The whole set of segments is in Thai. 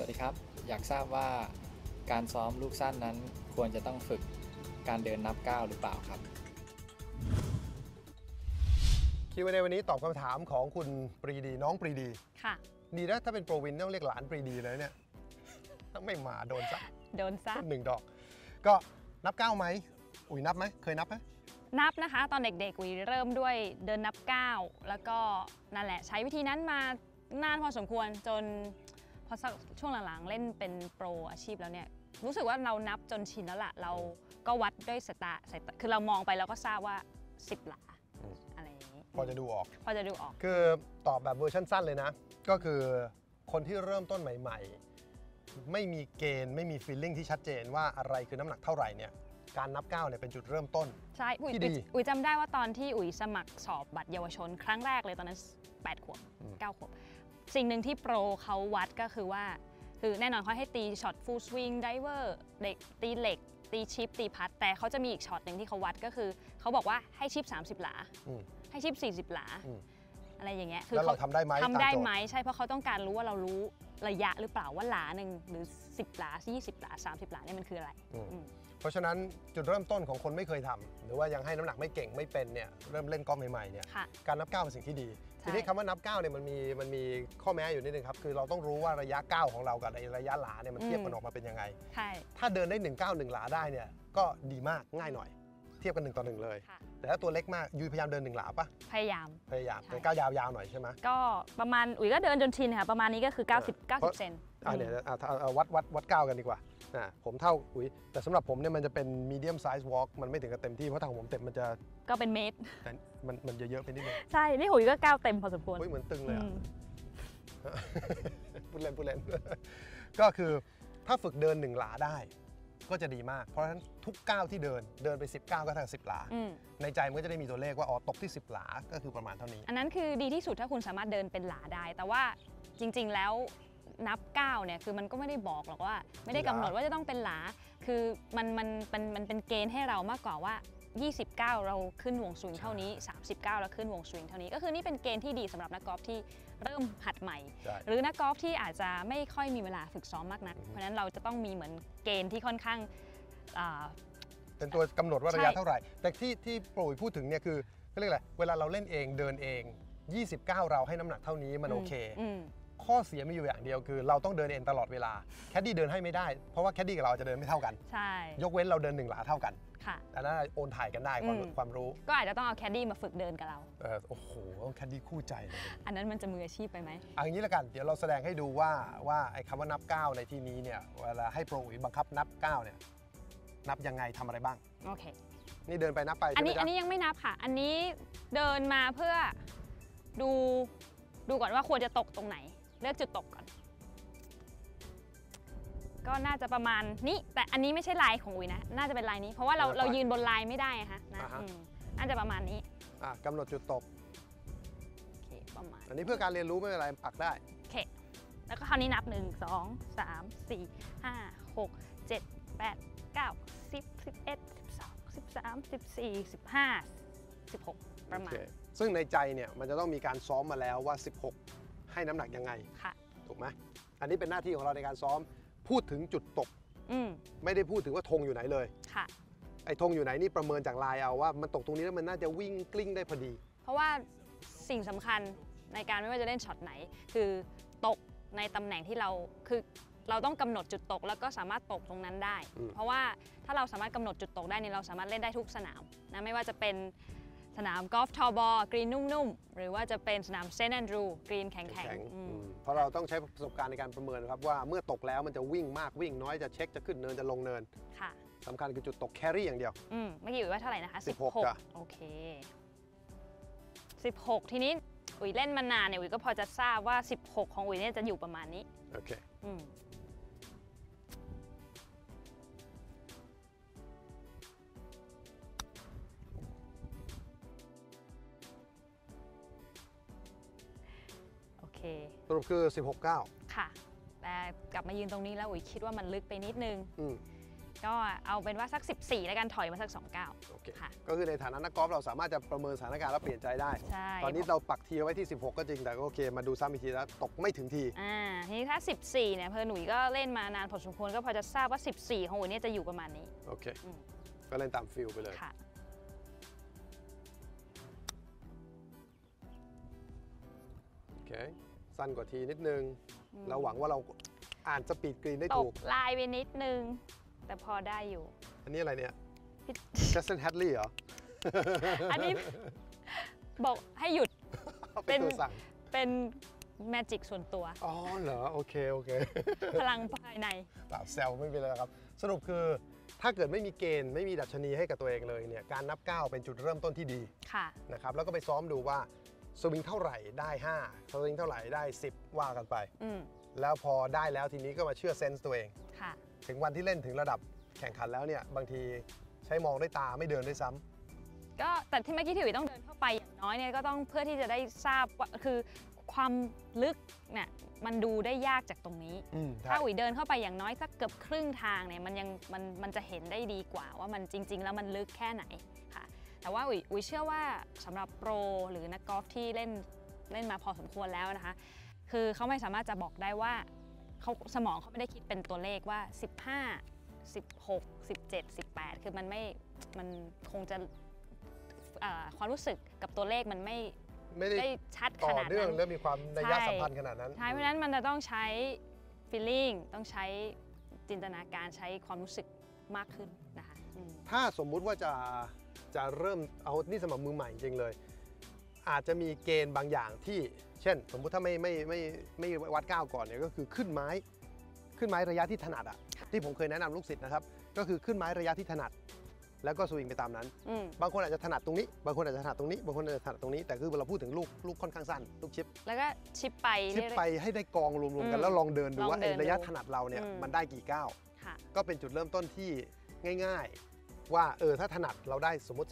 สวัสดีครับ อยากทราบว่าการซ้อมลูกสั้นนั้นควรจะต้องฝึกการเดินนับก้าวหรือเปล่าครับ คิวในวันนี้ตอบคำถามของคุณปรีดีน้องปรีดีค่ะ ดีนะถ้าเป็นโปรวินต้องเรียกหลานปรีดีเลยเนี่ย ถ้าไม่มาโดนซะโดนซะหนึ่งดอก ก็นับก้าวไหม อุ๋ยนับไหม เคยนับไหมนับนะคะ ตอนเด็กๆวีเริ่มด้วยเดินนับก้าวแล้วก็นั่นแหละใช้วิธีนั้นมานานพอสมควรจน พอสักช่วงหลังๆเล่นเป็นโปรอาชีพแล้วเนี่ยรู้สึกว่าเรานับจนชินแล้วล่ะเราก็วัดด้วยสายตาสายตาคือเรามองไปเราก็ทราบว่า 10 หลาอะไรอย่างนี้พอจะดูออก พอจะดูออก คือตอบแบบเวอร์ชันสั้นเลยนะ ก็คือคนที่เริ่มต้นใหม่ ๆ ไม่มีเกณฑ์ไม่มีฟีลลิ่งที่ชัดเจนว่าอะไรคือน้ำหนักเท่าไหร่เนี่ยการนับก้าวเนี่ยเป็นจุดเริ่มต้น ใช่อุ๋ยที่ดีอุ๋ยจำได้ว่าตอนที่อุ๋ยสมัครสอบบัตรเยาวชน ครั้งแรกเลยตอนนั้น 8 ขวบอืม9ขวบ สิ่งหนึ่งที่โปรเขาวัดก็คือว่า คือแน่นอนเขาให้ตีช็อต full swing driver เด็กตีเหล็ก ตีชิป ตี putt แต่เขาจะมีอีกช็อตหนึ่งที่เขาวัดก็คือ เขาบอกว่าให้ชิป 30 หลา อืมให้ชิป 40 หลา อืม อะไรอย่างเงี้ยแล้วเราทำได้ไหมทำได้ตามโจทย์ ไหมใช่เพราะเขาต้องการรู้ว่าเรารู้ระยะหรือเปล่าว่าหลาหนึ่งหรือ 10 หลา 20 หลา 30 หลาเนี่ยมันคืออะไรอืม อืม เพราะฉะนั้นจุดเริ่มต้นของคนไม่เคยทำหรือว่ายังให้น้ำหนักไม่เก่งไม่เป็นเนี่ยเริ่มเล่นกอล์ฟใหม่ๆเนี่ยค่ะ การนับก้าวเป็นสิ่งที่ดีใช่ ทีนี้คำว่านับก้าวเนี่ยมันมีมันมีข้อแม้อยู่นิดนึงครับ คือเราต้องรู้ว่าระยะก้าวของเรากับระยะหลาเนี่ยมันเทียบกันออกมาเป็นยังไงใช่ถ้าเดินได้1 9 1หลาได้เนี่ยก็ดีมากง่ายหน่อย เทียบกัน1ต่อ1เลย ค่ะ แต่ถ้าตัวเล็กมากยูพยายามเดิน1หลาปะพยายาม พยายามใช่ แต่ก้าวยาวๆหน่อยใช่ไหม ก็ประมาณอุ๋ยก็เดินจนชินค่ะ ประมาณนี้ก็คือ 90 เพราะ 90 เซนอ่าเดี๋ยวอะเอาเอาวัดวัดวัดก้าวกันดีกว่าอ่าผมเท่าอุ้ยแต่สำหรับผมเนี่ยมันจะเป็น medium size walk มันไม่ถึงกับเต็มที่เพราะถ้าของผมเต็มมันจะก็เป็นเมตร แต่มันมันเยอะๆไปนิดนึงใช่ นี่หุยก็ก้าวเต็มพอสมควรเฮ้ยเหมือนตึงเลยอือะ ม พูดเล่นพูดเล่น ก็คือถ้าฝึกเดินหนึ่งหลาได้ ก็จะดีมาก เพราะฉะนั้นทุกก้าวที่เดินเดินไป10ก้าวก็เท่ากับ10 หลา อืมในใจมันก็จะได้มีตัวเลขว่าอ๋อตกที่ 10 หลา ก็คือประมาณเท่านี้ อันนั้นคือดีที่สุดถ้าคุณสามารถเดินเป็นหลาได้ แต่ว่าจริงๆแล้วนับก้าวเนี่ยคือมันก็ไม่ได้บอกหรอกว่า ไม่ได้กำหนดว่าจะต้องเป็นหลา คือมันมันมันมันเป็นเกณฑ์ให้เรามากกว่าว่า 29 เราขึ้นวงสวิงเท่านี้ 39 เราขึ้นวงสวิงเท่านี้ก็คือนี่เป็นเกณฑ์ที่ดีสำหรับนักกอล์ฟที่เริ่มหัดใหม่ใช่หรือนักกอล์ฟที่อาจจะไม่ค่อยมีเวลาฝึกซ้อมมากนัก เพราะฉะนั้นเราจะต้องมีเหมือนเกณฑ์ที่ค่อนข้างอ่าเป็นตัวกำหนดว่าระยะใช่เท่าไหร่ แต่ที่ที่โปรอุ๋ยพูดถึงเนี่ยคือเขาเรียกอะไรเวลาเราเล่นเองเดินเอง นับก้าวเราให้น้ำหนักเท่านี้มันโอเคอืม ข้อเสียมีอยู่อย่างเดียวคือเราต้องเดินเองตลอดเวลาแคดดี้เดินให้ไม่ได้เพราะว่าแคดดี้กับเราจะเดินไม่เท่ากัน ใช่ ยกเว้นเราเดินหนึ่งหลาเท่ากันค่ะอันนั้นโอนถ่ายกันได้ความอืม ความรู้ก็อาจจะต้องเอาแคดดี้มาฝึกเดินกับเรา เออโอ้โหต้องแคดดี้คู่ใจเลยอันนั้นมันจะมืออาชีพไปไหม เอันนี้ละกันเดี๋ยวเราแสดงให้ดูว่าว่าไอ้คำว่านับก้าวในที่นี้เนี่ยเวลาให้โปรอุ๋ยบังคับนับก้าวเนี่ยนับยังไงทำอะไรบ้าง โอเค นี่เดินไปนับไปอันใช่ไหมนี้จ๊ะอันนี้ยังไม่นับค่ะ อันนี้เดินมาเพื่อดูดูก่อนว่าควรจะตกตรงไหน เลือกจุดตกก่อน ก็น่าจะประมาณนี้ แต่อันนี้ไม่ใช่ลายของอุ๋ยนะ น่าจะเป็นลายนี้ เพราะว่าเราเรายืนบนลายไม่ได้อะฮะนะอืมน่าจะประมาณนี้อะกำหนดจุดตก โอเคประมาณ อันนี้เพื่อการเรียนรู้ไม่เป็นไรปักได้ โอเค แล้วก็คราวนี้นับ 1 2 3 4 5 6 7 8 9 10 11 12 13 14 15 16 ประมาโอณเคซึ่งในใจเนี่ยมันจะต้องมีการซ้อมมาแล้วว่า 16 ให้น้ำหนักยังไง ค่ะ ถูกไหมอันนี้เป็นหน้าที่ของเราในการซ้อม พูดถึงจุดตก อืมไม่ได้พูดถึงว่าธงอยู่ไหนเลย ค่ะ ไอ้ธงอยู่ไหนนี่ประเมินจากลายเอาว่ามันตกตรงนี้แล้วมันน่าจะวิ่งกลิ้งได้พอดี เพราะว่าสิ่งสำคัญในการไม่ว่าจะเล่นช็อตไหน คือตกในตำแหน่งที่เราคือเราต้องกำหนดจุดตก แล้วก็สามารถตกตรงนั้นได้ อืม เพราะว่าถ้าเราสามารถกำหนดจุดตกได้เนี่ยเราสามารถเล่นได้ทุกสนามนะไม่ว่าจะเป็น สนามกอล์ฟทอบอกรีนนุ่มๆ หรือว่าจะเป็นสนามเซนต์แอนดรูกรีนแข็งแข็งๆอืมอืมเพราะเราต้องใช้ประสบการณ์ในการประเมินครับว่าเมื่อตกแล้วมันจะวิ่งมากวิ่งน้อยจะเช็คจะขึ้นเนินจะลงเนินค่ะสำคัญคือจุดตกแครี่อย่างเดียวอืมเมื่อกี้อุ๋ยว่าเท่าไหร่นะคะ 16จ้ะโอเค 16 ทีนี้อุ๋ยเล่นมานานเนี่ยอุ๋ยก็พอจะทราบว่า 16 ของอุ๋ยเนี่ยจะอยู่ประมาณนี้โอเคอืม สรุปคือ 16 9 ค่ะ แต่กลับมายืนตรงนี้แล้วอุ๋ยคิดว่ามันลึกไปนิดนึง อืมก็เอาเป็นว่าสัก 14 แล้วกันถอยมาสัก 29 โอเค ค่ะ ก็คือในฐานะนักกอล์ฟเราสามารถจะประเมินสถานการณ์แล้วเปลี่ยนใจได้ ใช่ตอนนี้เราปักทีไว้ที่ 16 ก็จริงแต่ก็โอเคมาดูซ้ำอีกทีแล้วตกไม่ถึงที อ่าทีนี้ถ้า 14 เนี่ยเพอหนุ่ยก็เล่นมานานพอสมควรก็พอจะทราบว่า 14 ของหนุ่ยเนี่ยจะอยู่ประมาณนี้ โอเค อืม ก็เล่นตามฟิลไปเลย ค่ะ โอเค สั้นกว่าทีนิดนึงอืมเราหวังว่าเราอ่านสปีดกรีนได้ตถูก กลายไปนิดนึง แต่พอได้อยู่ อันนี้อะไรเนี่ยพี่จัสตินแฮดลีย์เหรอ อันนี้ บอกให้หยุด เป็เป็นน ตัวสั่ง เป็น magic ส่วนตัว อ๋อเหรอ โอเค โอเค พลังภายใน เปล่าแซวไม่เป็นไรครับ สรุปคือถ้าเกิดไม่มีเกณฑ์ไม่มีดัชนีให้กับตัวเองเลยเนี่ยการนับ ก้าว เป็นจุดเริ่มต้นที่ดีค่ะ นะครับแล้วก็ไปซ้อมดูว่า สวิงเท่าไหร่ได้5สวิงเท่าไหร่ได้ 10 ว่ากันไปอืมแล้วพอได้แล้วทีนี้ก็มาเชื่อเซนส์ตัวเองค่ะถึงวันที่เล่นถึงระดับแข่งขันแล้วเนี่ยบางทีใช้มองด้วยตาไม่เดินด้วยซ้ำก็แต่ที่เมื่อกี้ที่อุ๋ยต้องเดินเข้าไปอย่างน้อยเนี่ยก็ต้องเพื่อที่จะได้ทราบว่าคือความลึกเนี่ยมันดูได้ยากจากตรงนี้อืมถ้าอุ๋ยเดินเข้าไปอย่างน้อยสักเกือบครึ่งทางเนี่ยมันยังมันมันจะเห็นได้ดีกว่าว่ามันจริง ๆ แล้วมันลึกแค่ไหนค่ะ แต่ว่าอุ๋ยอุ๋ยเชื่อว่าสำหรับโปรหรือนักกอล์ฟที่เล่นเล่นมาพอสมควรแล้วนะคะ คือเขาไม่สามารถจะบอกได้ว่าเขาสมองเขาไม่ได้คิดเป็นตัวเลขว่า 15 16 17 18 คือมันไม่มันคงจะเอ่อความรู้สึกกับตัวเลขมันไม่ไม่ได้ได้ชัดขต่อนาดเนื่องนั้นและมีความนัยยะใช่สัมพันธ์ขนาดนั้นใช่เพราะฉะนั้นมันจะต้องใช้ feeling ต้องใช้จินตนาการใช้ความรู้สึกมากขึ้นนะคะอืมถ้าสมมุติว่าจะ จะเริ่มเอานี่สำหรับมือใหม่จริงเลย อาจจะมีเกณฑ์บางอย่างที่เช่น สมมุติถ้าไม่ไม่ไม่ไม่ไม่วัดก้าวก่อนเนี่ยก็คือขึ้นไม้ขึ้นไม้ระยะที่ถนัดอะที่ผมเคยแนะนำลูกศิษย์นะครับ ก็คือขึ้นไม้ระยะที่ถนัด แล้วก็สวิงไปตามนั้นอืมบางคนอาจจะถนัดตรงนี้ บางคนอาจจะถนัดตรงนี้บางคนอาจจะถนัดตรงนี้แต่คือเราพูดถึงลูกลูกค่อนข้างสั้นลูกชิป แล้วก็ชิปไปชิปเรื่อยๆไปให้ได้กองรวมอืๆมกันแล้วลองเดินดูลองว่าเดิไอ้นระยะดูถนัดเราเนี่ยอืมมันได้กี่ก้าวค่ะก็เป็นจุดเริ่มต้นที่ง่ายๆ ว่าเออถ้าถนัดเราได้สมมติ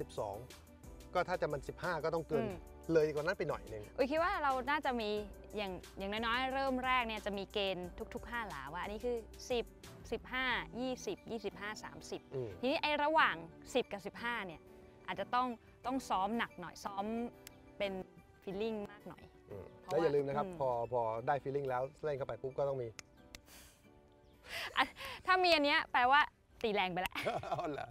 12 ก็ถ้าจะมัน 15 ก็ต้องเกินอืม เลยกว่านั้นไปหน่อยหนึง อุยคิดว่าเราน่าจะมีอย่างอย่างน้อยๆ เริ่มแรกเนี่ยจะมีเกณฑ์ทุก ๆ 5 หลาว่า อันนี้คือ 10 15 20 25 30อืมทีนี้ไอ้ระหว่าง 10 กับ 15 เนี่ยอาจจะต้องต้องซ้อมหนักหน่อยซ้อมเป็นฟีลลิ่งมากหน่อย อืมเพราะแล้วอย่าว่าลืมนะครับอืม พอพอได้ฟีลลิ่งแล้วเล่นเข้าไปปุ๊บก็ต้องมี ถ้ามีอันเนี้ยแปลว่า ตีแรงไปแล้วอ๋อเหรอ